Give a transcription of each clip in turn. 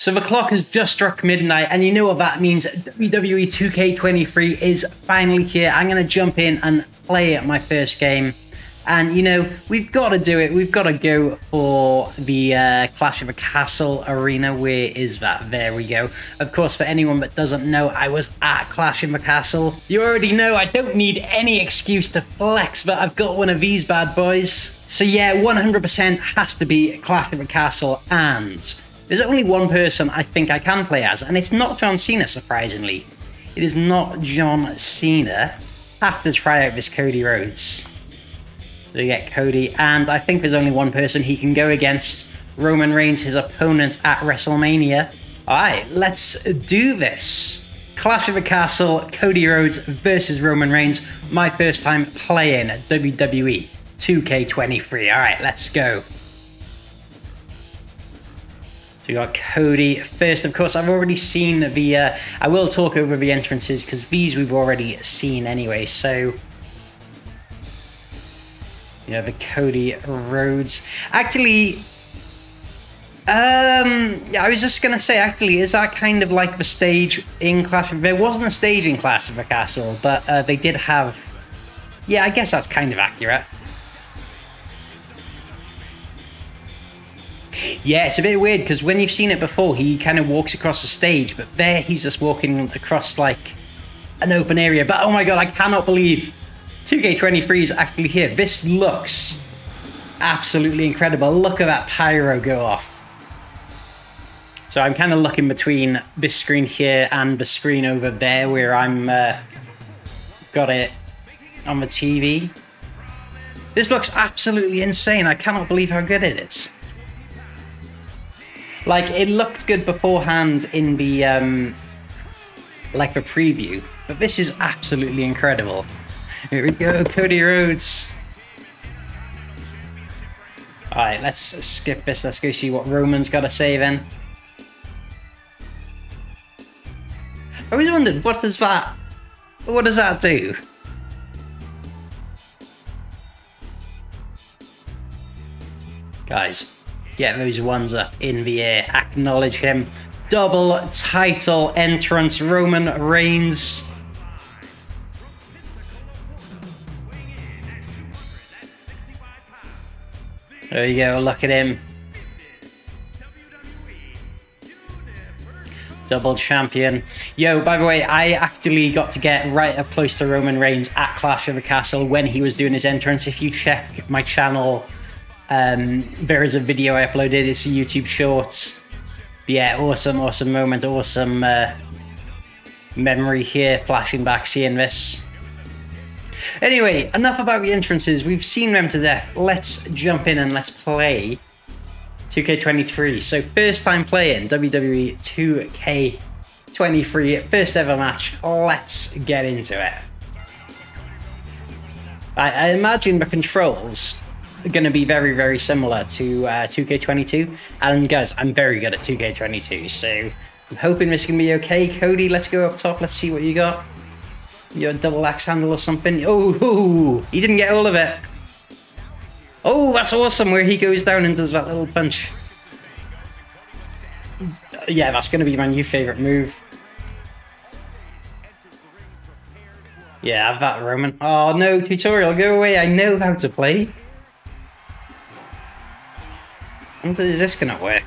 So the clock has just struck midnight, and you know what that means. WWE 2K23 is finally here. I'm going to jump in and play my first game. And, you know, we've got to do it. We've got to go for the uh, Clash of the Castle arena. Where is that? There we go. Of course, for anyone that doesn't know, I was at Clash of the Castle. You already know I don't need any excuse to flex, but I've got one of these bad boys. So yeah, 100% has to be Clash of the Castle and there's only one person I think I can play as, and it's not John Cena, surprisingly. It is not John Cena. Have to try out this Cody Rhodes. So you get Cody, and I think there's only one person he can go against. Roman Reigns, his opponent at WrestleMania. Alright, let's do this. Clash of the Castle, Cody Rhodes versus Roman Reigns. My first time playing WWE 2K23. Alright, let's go we got Cody first. Of course, I've already seen the. Uh, I will talk over the entrances because these we've already seen anyway. So, you know, the Cody Rhodes. Actually, um, yeah, I was just gonna say. Actually, is that kind of like the stage in Clash? There wasn't a stage in Clash of the Castle, but uh, they did have. Yeah, I guess that's kind of accurate. Yeah, it's a bit weird because when you've seen it before, he kind of walks across the stage, but there he's just walking across like an open area. But oh my god, I cannot believe 2K23 is actually here. This looks absolutely incredible. Look at that pyro go off. So I'm kind of looking between this screen here and the screen over there where I'm uh, got it on the TV. This looks absolutely insane. I cannot believe how good it is. Like it looked good beforehand in the um, like the preview, but this is absolutely incredible. Here we go, Cody Rhodes. All right, let's skip this. Let's go see what Roman's got to say then. I always wondered, what does that, what does that do? Guys, Get those ones up in the air. Acknowledge him. Double title entrance, Roman Reigns. There you go, look at him. Double champion. Yo, by the way, I actually got to get right up close to Roman Reigns at Clash of the Castle when he was doing his entrance. If you check my channel um, there is a video I uploaded. It's a YouTube short. Yeah, awesome, awesome moment, awesome uh, memory here, flashing back, seeing this. Anyway, enough about the entrances. We've seen them to death. Let's jump in and let's play 2K23. So first time playing WWE 2K23, first ever match. Let's get into it. I, I imagine the controls going to be very, very similar to uh, 2K22. And guys, I'm very good at 2K22, so I'm hoping this can be okay. Cody, let's go up top. Let's see what you got. Your double axe handle or something. Oh, he didn't get all of it. Oh, that's awesome, where he goes down and does that little punch. Yeah, that's going to be my new favorite move. Yeah, that, Roman. Oh, no, tutorial, go away. I know how to play. Is this gonna work?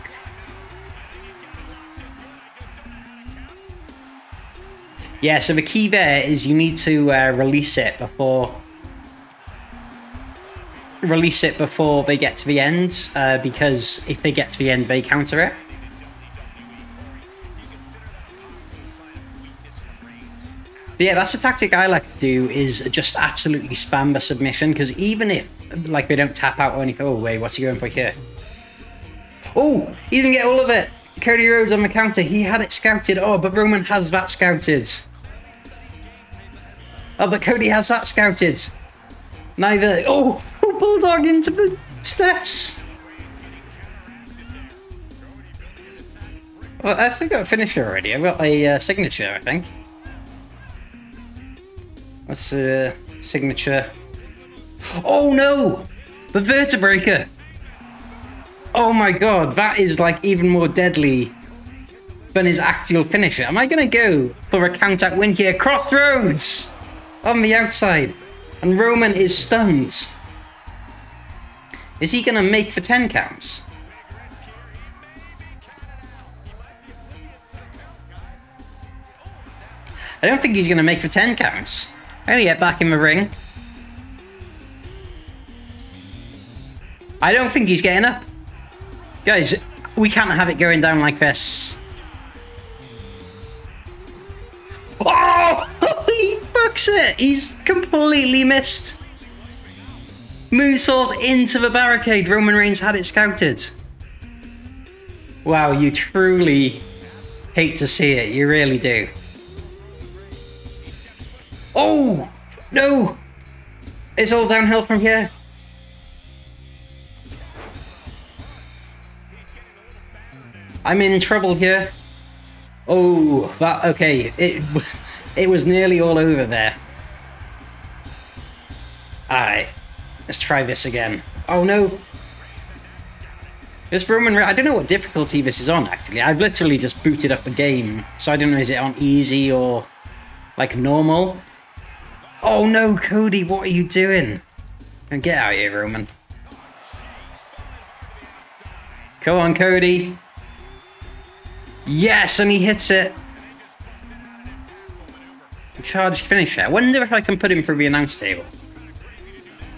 Yeah, so the key there is you need to uh, release it before release it before they get to the end, uh, because if they get to the end, they counter it. But yeah, that's a tactic I like to do, is just absolutely spam the submission, because even if, like, they don't tap out or anything, oh wait, what's he going for here? Oh, he didn't get all of it. Cody Rhodes on the counter. He had it scouted. Oh, but Roman has that scouted. Oh, but Cody has that scouted. Neither. Oh, Bulldog into the steps. Well, I think I've finished already. I've got a uh, signature, I think. What's the uh, signature? Oh no! The Vertebreaker! Oh my god, that is like even more deadly than his actual finisher. Am I going to go for a count-out win here? Cross Rhodes on the outside. And Roman is stunned. Is he going to make for 10 counts? I don't think he's going to make for 10 counts. Only get back in the ring. I don't think he's getting up. Guys, we can't have it going down like this. Oh! he fucks it! He's completely missed. Moonsault into the barricade. Roman Reigns had it scouted. Wow, you truly hate to see it. You really do. Oh! No! It's all downhill from here. I'm in trouble here. Oh, that okay. It it was nearly all over there. Alright. Let's try this again. Oh no. This Roman I don't know what difficulty this is on actually. I've literally just booted up the game. So I don't know is it on easy or like normal? Oh no, Cody, what are you doing? And get out of here, Roman. Come on, Cody. Yes, and he hits it. Charged finisher. I wonder if I can put him through the announce table.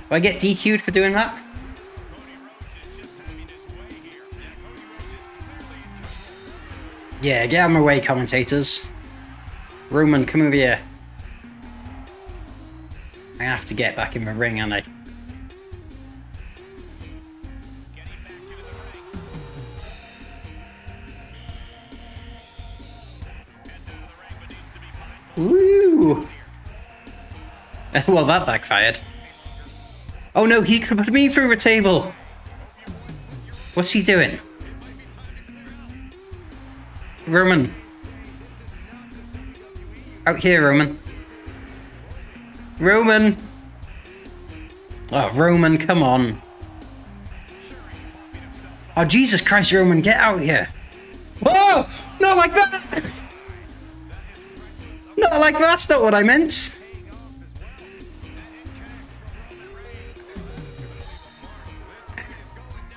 Do I get DQ'd for doing that? Yeah, get out of my way, commentators. Roman, come over here. I have to get back in the ring, aren't I? Woo! well, that backfired. Oh no, he could put me through a table. What's he doing? Roman. Out here, Roman. Roman! Oh, Roman, come on. Oh, Jesus Christ, Roman, get out here. Whoa! Not like that! Not like that, that's not what I meant.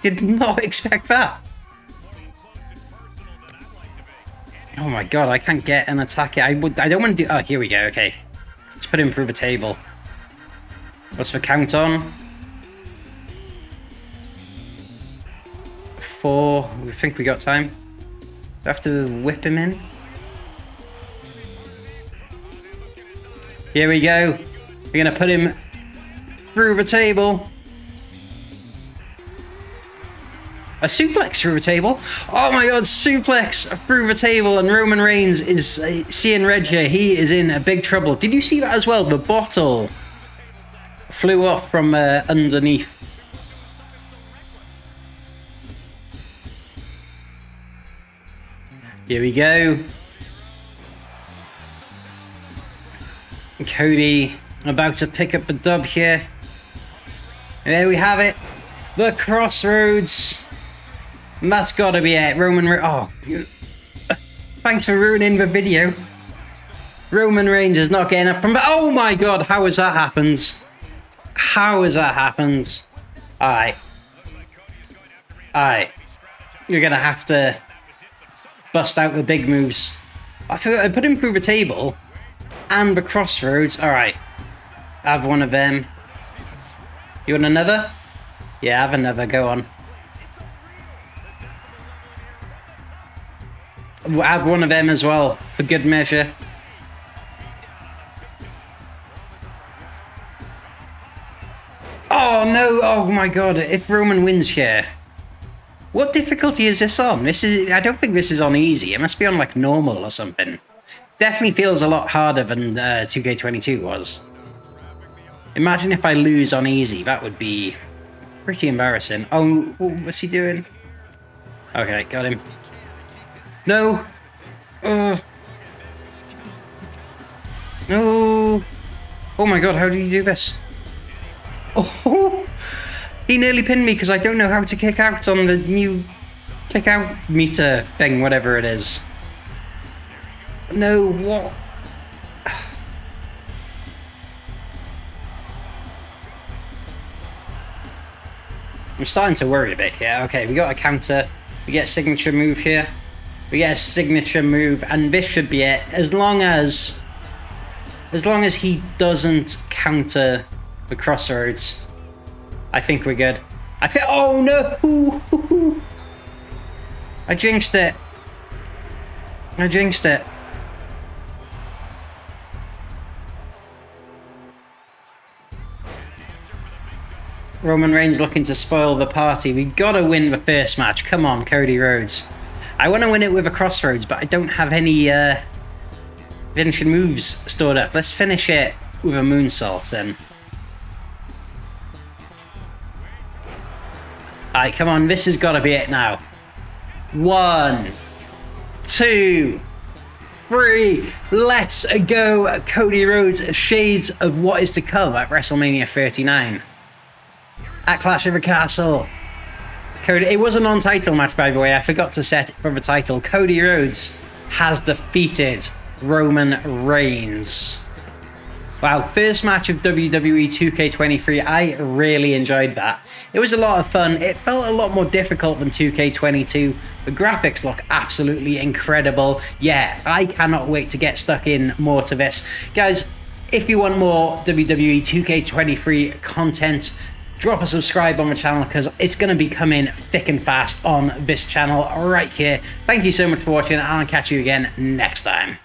Did not expect that. Oh my god, I can't get an attack. I would. I don't want to do. Oh, here we go. Okay, let's put him through the table. What's the count on? Four. We think we got time. Do I have to whip him in? Here we go. We're gonna put him through the table. A suplex through the table. Oh my god, suplex through the table, and Roman Reigns is uh, seeing red here. He is in a big trouble. Did you see that as well? The bottle flew off from uh, underneath. Here we go. Cody about to pick up the dub here. And there we have it. The Cross Rhodes. And that's got to be it. Roman Re Oh. Thanks for ruining the video. Roman Reigns is not getting up from... Oh my god, how has that happened? How has that happened? Alright. Alright. You're going to have to bust out the big moves. I forgot I put him through the table and the Cross Rhodes. Alright. Have one of them. You want another? Yeah, have another. Go on. Have one of them as well, for good measure. Oh no, oh my god, if Roman wins here. What difficulty is this on? This is I don't think this is on easy. It must be on like normal or something. Definitely feels a lot harder than uh, 2K22 was. Imagine if I lose on easy, that would be pretty embarrassing. Oh, what's he doing? Okay, got him. No! Uh. No! Oh my god, how do you do this? Oh! He nearly pinned me because I don't know how to kick out on the new kick out meter thing, whatever it is. No, what? I'm starting to worry a bit here. Okay, we got a counter. We get signature move here. We get a signature move, and this should be it. As long as... As long as he doesn't counter the Cross Rhodes, I think we're good. I think... Oh, no! I jinxed it. I jinxed it. Roman Reigns looking to spoil the party. We gotta win the first match. Come on, Cody Rhodes. I want to win it with a Cross Rhodes, but I don't have any uh, finishing moves stored up. Let's finish it with a moonsault then. Alright, come on. This has got to be it now. One, two, three. Let's go, Cody Rhodes. Shades of what is to come at WrestleMania 39 at Clash of the Castle. Cody, it was a non-title match, by the way. I forgot to set it for the title. Cody Rhodes has defeated Roman Reigns. Wow, first match of WWE 2K23. I really enjoyed that. It was a lot of fun. It felt a lot more difficult than 2K22. The graphics look absolutely incredible. Yeah, I cannot wait to get stuck in more to this. Guys, if you want more WWE 2K23 content, drop a subscribe on the channel because it's going to be coming thick and fast on this channel right here. Thank you so much for watching and I'll catch you again next time.